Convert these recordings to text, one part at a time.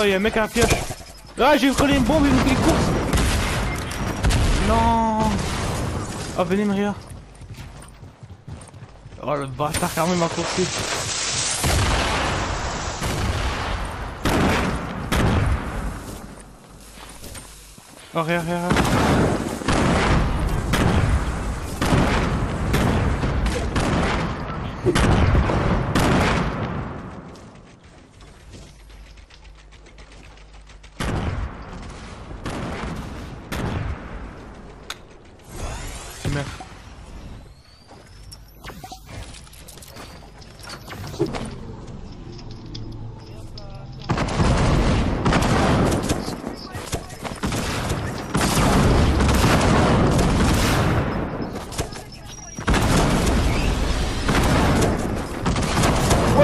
Oh, y'a un mec à la pioche. Ah, j'ai collé une bombe, il me course. Non. Oh, venez, Maria. Oh, le bâtard, quand même, m'a coursé. Oh, regarde, regarde.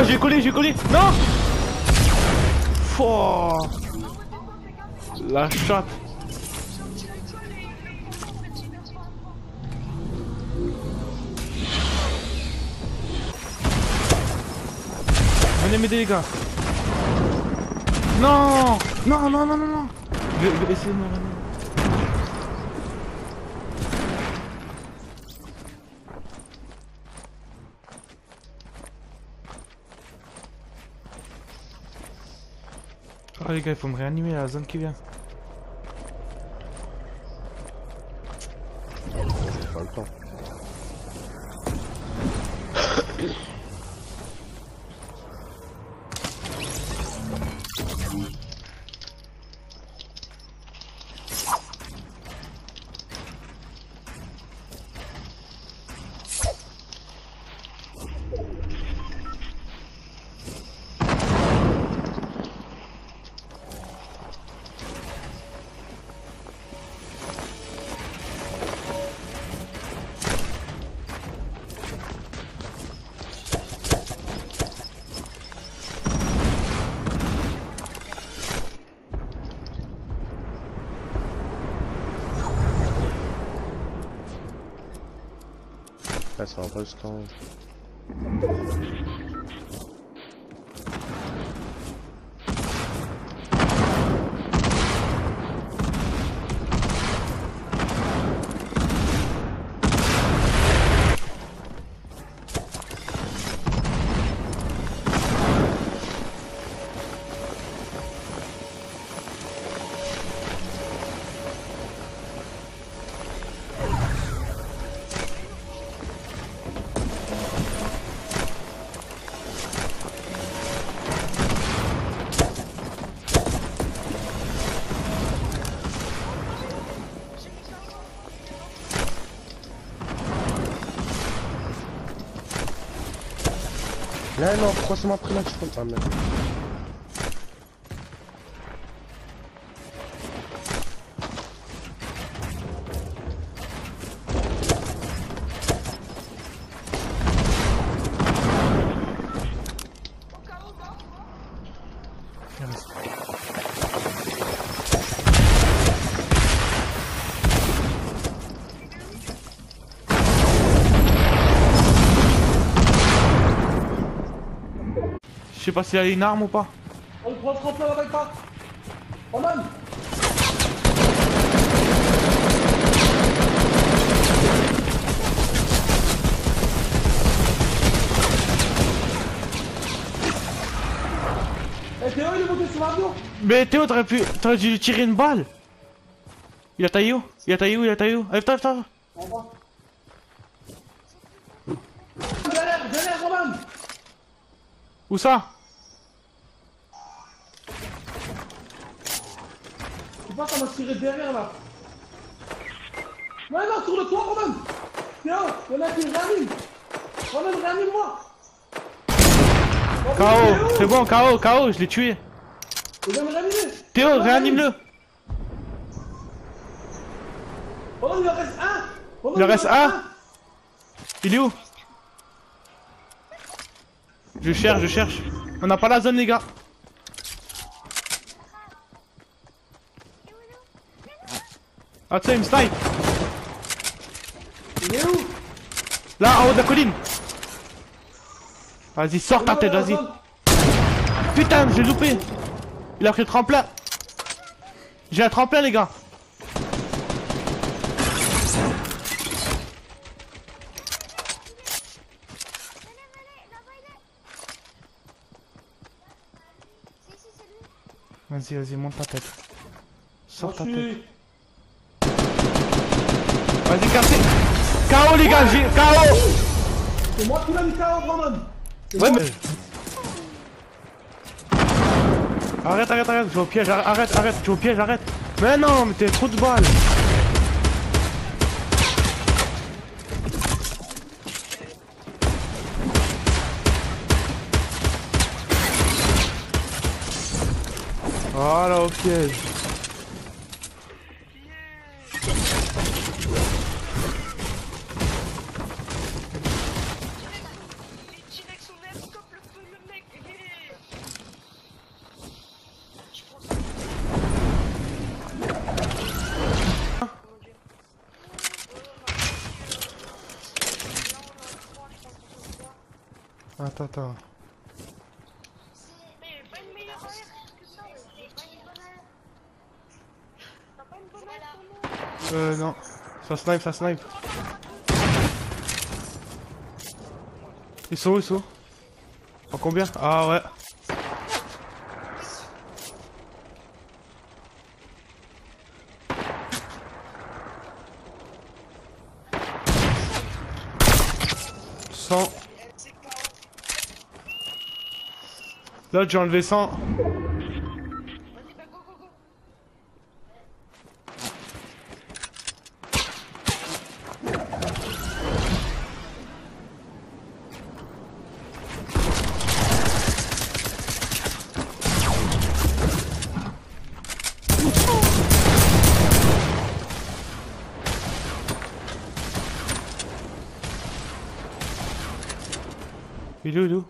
J'ai collé, j'ai collé. Non Fouah. La chatte. Venez m'aider les gars. Non Non, non, non, non, non. Oh les gars, il faut me réanimer à la zone qui vient. Pas le temps. Ouais, ça va pas Là, non, pourquoi ça m'a pris là Ah sais pas s'il y a une arme ou pas. On le prend frapper avec pas Roman Eh Théo il est monté sur l'avion Mais Théo, t'aurais pu. T'aurais dû lui tirer une balle. Il a taillé où? Il a taillé où? Il a taillé où? Allez, toi, toi. En bas Derrière, derrière Roman Où ça? Sais pas ça m'a tiré derrière là. Ouais non sur le toit Roman Théo, y'en a qui réanime Roman réanime-moi KO C'est bon, KO, KO, je l'ai tué. Il vient me réanimer Théo, réanime-le Roman il en reste un. Roman, Il en reste un. Il est où? Je cherche, je cherche. On n'a pas la zone, les gars. Ah, tiens, il me snipe. Il est où? Là, en haut de la colline. Vas-y, sors ta tête, vas-y. Putain, j'ai loupé. Il a pris le tremplin. J'ai un tremplin, les gars. Vas-y, vas-y, monte ta tête. Sors ta tête. Vas-y, cassez. KO, les gars, j'ai KO. c'est moi qui l'ai mis KO, Brandon. Ouais, mais. Arrête, arrête, arrête, je vais au piège, arrête, arrête, tu es au piège, arrête. Mais non, mais t'es trop de balles. Voilà, au piège. Il tire avec son air comme le feu, le mec. Je pense que... Attends, attends. Mais pas une meilleure air que ça, ouais. Pas une bonne air. T'as pas une bonne air pour nous Euh, non. Ça snipe, ça snipe. Ils sont où, ils sont En combien? Ah ouais. Là, j'ai enlevé 100. Vas-y, bah go, go, go. Il est où, il est où?